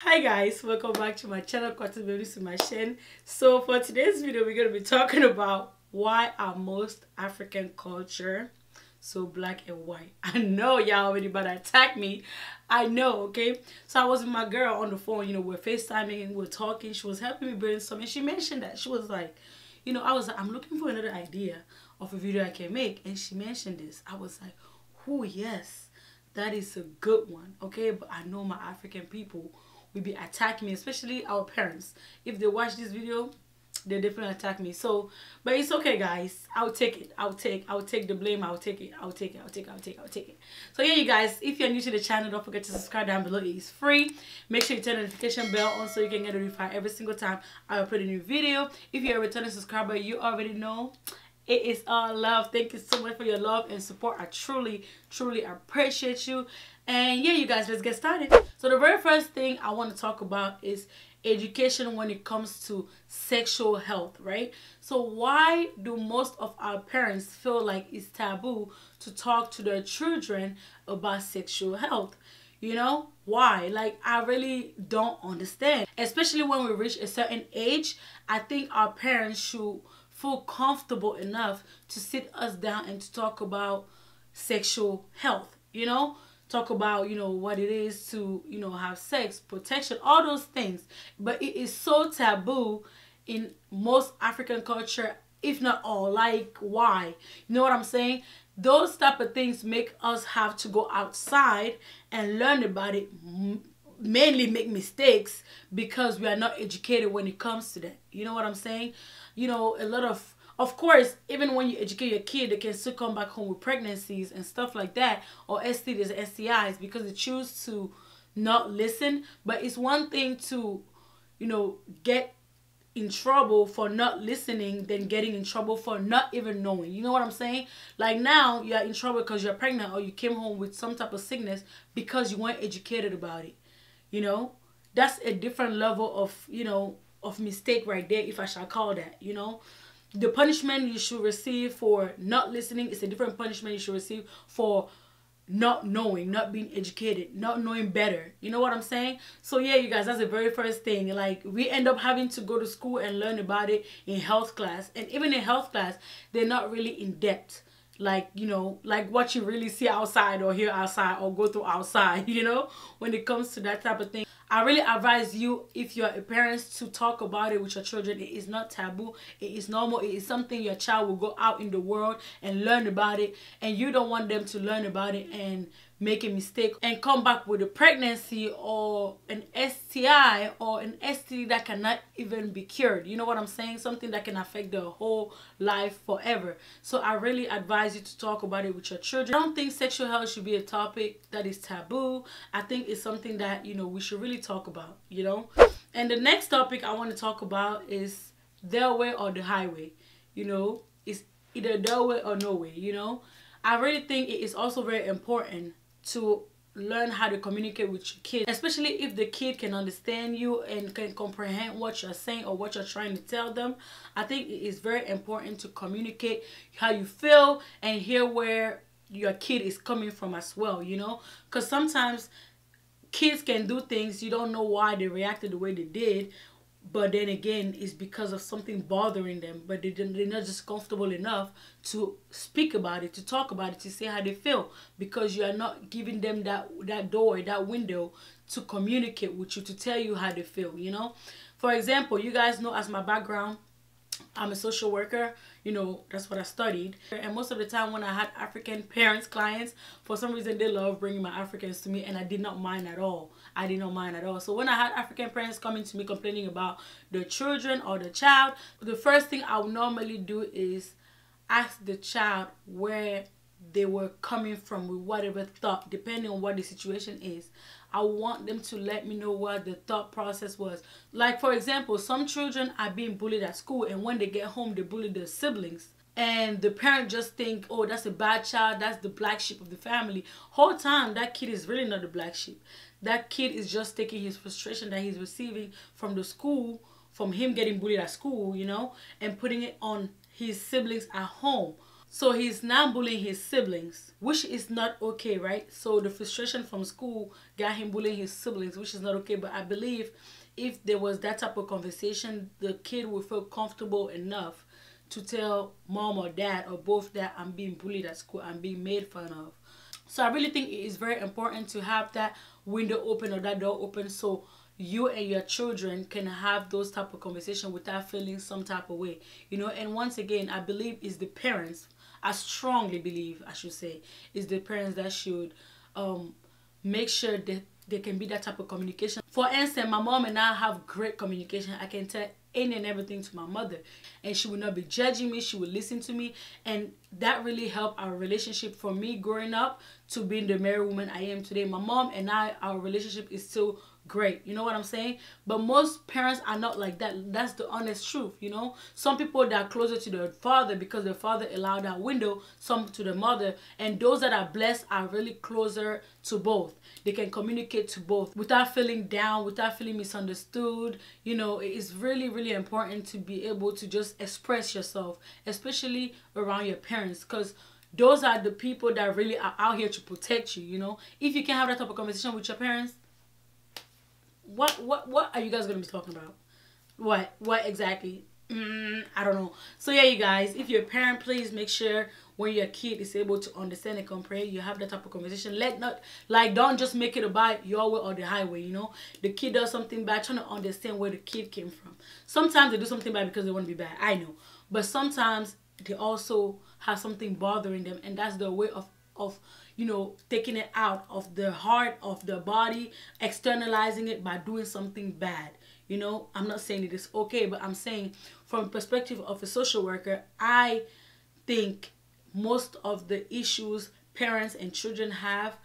hi guys welcome back to my channel Cotton Baby Sumashen so for today's video we're going to be talking about why are most African culture so black and white. I know y'all already about to attack me. I know okay? So I was with my girl on the phone you know we're FaceTiming and we're talking. She was helping me brainstorm and she mentioned that she was like you know I was like I'm looking for another idea of a video I can make and she mentioned this. I was like oh yes that is a good one okay? But I know my African people will be attacking me, especially our parents. If they watch this video, they definitely attack me. So, but it's okay, guys. I'll take it. I'll take. I'll take the blame. I'll take it. I'll take it. I'll take it. I'll take it. I'll take it. So yeah, you guys. If you're new to the channel, don't forget to subscribe down below. It is free. Make sure you turn the notification bell on so you can get notified every single time I upload a new video. If you're a returning subscriber, you already know. It is all love. Thank you so much for your love and support. I truly, truly appreciate you. And yeah, you guys, let's get started. So the very first thing I want to talk about is education when it comes to sexual health, right? So why do most of our parents feel like it's taboo to talk to their children about sexual health? You know, why? Like, I really don't understand. Especially when we reach a certain age, I think our parents should feel comfortable enough to sit us down and to talk about sexual health, you know? talk about you know what it is to you know have sex protection all those things. But it is so taboo in most african culture if not all. Like why? You know what i'm saying? Those type of things make us have to go outside and learn about it mainly make mistakes because we are not educated when it comes to that. You know what i'm saying you know a lot of of course, even when you educate your kid, they can still come back home with pregnancies and stuff like that, or STDs, STIs, because they choose to not listen. But it's one thing to, you know, get in trouble for not listening than getting in trouble for not even knowing. You know what I'm saying? Like now you're in trouble because you're pregnant or you came home with some type of sickness because you weren't educated about it. You know? That's a different level of, you know, of mistake right there, if I shall call that, you know? the punishment you should receive for not listening is a different punishment you should receive for not knowing, not being educated, not knowing better. You know what I'm saying? So yeah, you guys, that's the very first thing. Like we end up having to go to school and learn about it in health class. And even in health class, they're not really in depth. Like, you know, like what you really see outside or hear outside or go through outside, you know, when it comes to that type of thing. I really advise you, if you're a parent, to talk about it with your children. It is not taboo. It is normal. It is something your child will go out in the world and learn about it. And you don't want them to learn about it and make a mistake and come back with a pregnancy or an STI or an STD that cannot even be cured. You know what I'm saying? Something that can affect their whole life forever. So I really advise you to talk about it with your children. I don't think sexual health should be a topic that is taboo. I think it's something that, you know, we should really talk about, you know? And the next topic I want to talk about is their way or the highway. You know, it's either their way or no way, you know? I really think it is also very important to learn how to communicate with your kid especially if the kid can understand you and can comprehend what you're saying or what you're trying to tell them. I think it is very important to communicate how you feel and hear where your kid is coming from as well you know? Because sometimes kids can do things you don't know why they reacted the way they did but then again it's because of something bothering them but they, they're not just comfortable enough to speak about it to talk about it to say how they feel because you are not giving them that that door that window to communicate with you to tell you how they feel you know? For example you guys know as my background I'm a social worker, you know, that's what I studied. And most of the time when I had African parents, clients, for some reason they love bringing my Africans to me and I did not mind at all. I did not mind at all. So when I had African parents coming to me complaining about the children or the child, the first thing I would normally do is ask the child where they were coming from with whatever thought, depending on what the situation is. I want them to let me know what the thought process was. Like, for example, some children are being bullied at school, and when they get home, they bully their siblings. And the parent just think, oh, that's a bad child, that's the black sheep of the family. Whole time, that kid is really not the black sheep. That kid is just taking his frustration that he's receiving from the school, from him getting bullied at school, you know, and putting it on his siblings at home So he's now bullying his siblings, which is not okay, right? So the frustration from school got him bullying his siblings, which is not okay. But I believe if there was that type of conversation, the kid would feel comfortable enough to tell mom or dad or both that I'm being bullied at school, I'm being made fun of. So I really think it is very important to have that window open or that door open so you and your children can have those type of conversation without feeling some type of way you know and once again i believe is the parents i strongly believe i should say is the parents that should um make sure that there can be that type of communication. For instance my mom and i have great communication. I can tell any and everything to my mother and she would not be judging me. She would listen to me and that really helped our relationship from me growing up to being the married woman i am today. My mom and i our relationship is still great you know what i'm saying? But most parents are not like that. That's the honest truth you know? Some people that are closer to their father because their father allowed that window some to the mother and those that are blessed are really closer to both. They can communicate to both without feeling down without feeling misunderstood you know? It's really really important to be able to just express yourself especially around your parents because those are the people that really are out here to protect you you know? If you can have that type of conversation with your parents what what what are you guys gonna be talking about? What what exactly? Mm, I don't know. So yeah, you guys, if you're a parent, please make sure when your kid is able to understand and comprehend, you have that type of conversation. Let not like don't just make it about your way or the highway. You know, the kid does something bad, trying to understand where the kid came from. Sometimes they do something bad because they want to be bad. I know, but sometimes they also have something bothering them, and that's the way of of you know taking it out of the heart of the body externalizing it by doing something bad. You know i'm not saying it is okay but i'm saying from perspective of a social worker i think most of the issues parents and children have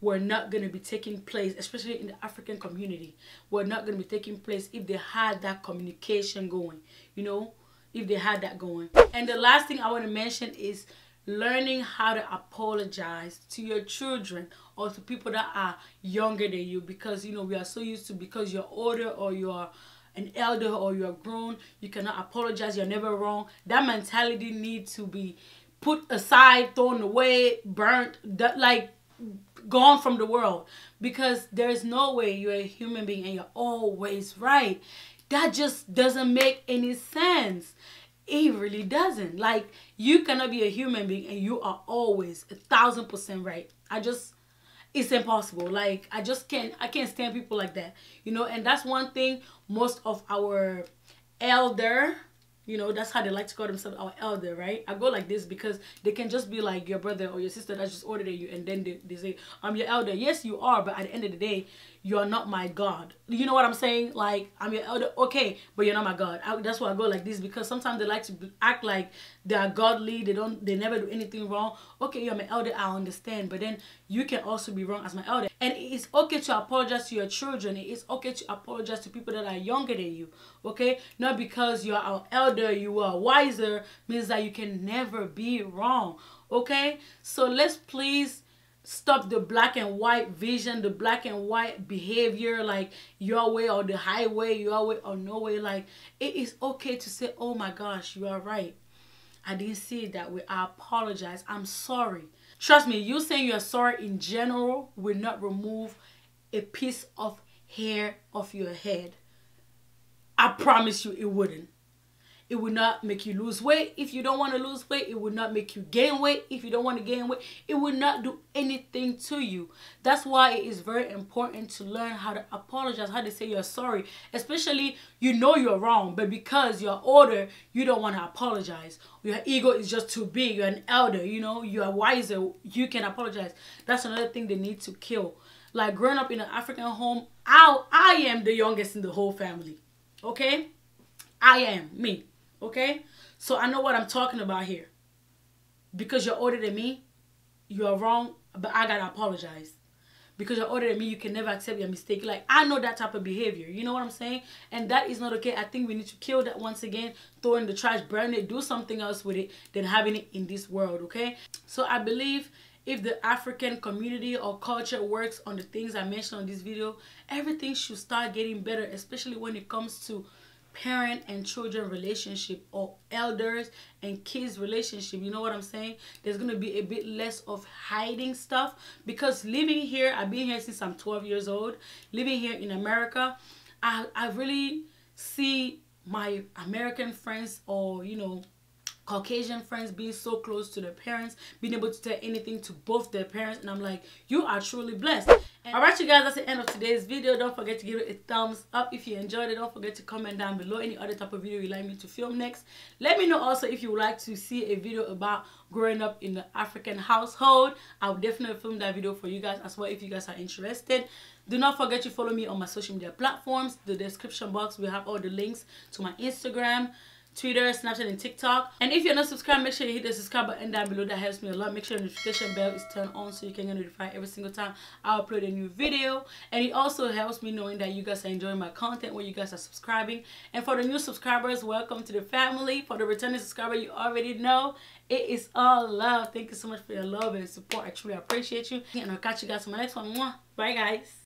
were not going to be taking place especially in the african community were not going to be taking place if they had that communication going you know if they had that going. And the last thing i want to mention is learning how to apologize to your children or to people that are younger than you because you know we are so used to because you're older or you're an elder or you're grown you cannot apologize you're never wrong. That mentality needs to be put aside thrown away burnt that like gone from the world because there's no way you're a human being and you're always right. That just doesn't make any sense it really doesn't. Like you cannot be a human being and you are always a thousand percent right. I just it's impossible. Like I just can't I can't stand people like that. You know, and that's one thing most of our elder you know, that's how they like to call themselves our elder, right? I go like this because they can just be like your brother or your sister that's just ordered you, and then they, they say, I'm your elder. Yes, you are, but at the end of the day, you are not my God. You know what I'm saying? Like, I'm your oh, elder, okay, but you're not my God. I, that's why I go like this because sometimes they like to act like they are godly, they don't, they never do anything wrong. Okay, you're my elder, I understand, but then you can also be wrong as my elder. And it is okay to apologize to your children. It is okay to apologize to people that are younger than you, okay? Not because you're our elder you are wiser, means that you can never be wrong. Okay? So let's please stop the black and white vision, the black and white behavior, like your way or the highway, your way or no way. Like it is okay to say, oh my gosh, you are right. I didn't see it that way. I apologize. I'm sorry. Trust me, you saying you're sorry in general will not remove a piece of hair off your head. I promise you it wouldn't. It will not make you lose weight if you don't want to lose weight. It will not make you gain weight if you don't want to gain weight. It will not do anything to you. That's why it is very important to learn how to apologize, how to say you're sorry. Especially you know you're wrong, but because you're older, you don't want to apologize. Your ego is just too big. You're an elder, you know, you're wiser. You can apologize. That's another thing they need to kill. Like growing up in an African home, I, I am the youngest in the whole family. Okay? I am me. Okay? So I know what I'm talking about here. Because you're older than me, you are wrong, but I gotta apologize. Because you're older than me, you can never accept your mistake. Like, I know that type of behavior. You know what I'm saying? And that is not okay. I think we need to kill that once again, throw in the trash, burn it, do something else with it than having it in this world, okay? So I believe if the African community or culture works on the things I mentioned on this video, everything should start getting better, especially when it comes to parent and children relationship or elders and kids relationship you know what i'm saying there's gonna be a bit less of hiding stuff because living here i've been here since i'm 12 years old living here in america i i really see my american friends or you know Caucasian friends being so close to their parents, being able to tell anything to both their parents, and I'm like, you are truly blessed. Alright you guys, that's the end of today's video. Don't forget to give it a thumbs up if you enjoyed it. Don't forget to comment down below any other type of video you'd like me to film next. Let me know also if you would like to see a video about growing up in the African household. I'll definitely film that video for you guys as well if you guys are interested. Do not forget to follow me on my social media platforms. The description box will have all the links to my Instagram, Twitter, Snapchat, and TikTok. And if you're not subscribed, make sure you hit the subscribe button down below. That helps me a lot. Make sure the notification bell is turned on so you can get notified every single time I upload a new video. And it also helps me knowing that you guys are enjoying my content when you guys are subscribing. And for the new subscribers, welcome to the family. For the returning subscriber, you already know it is all love. Thank you so much for your love and support. I truly appreciate you. And I'll catch you guys on my next one. Bye, guys.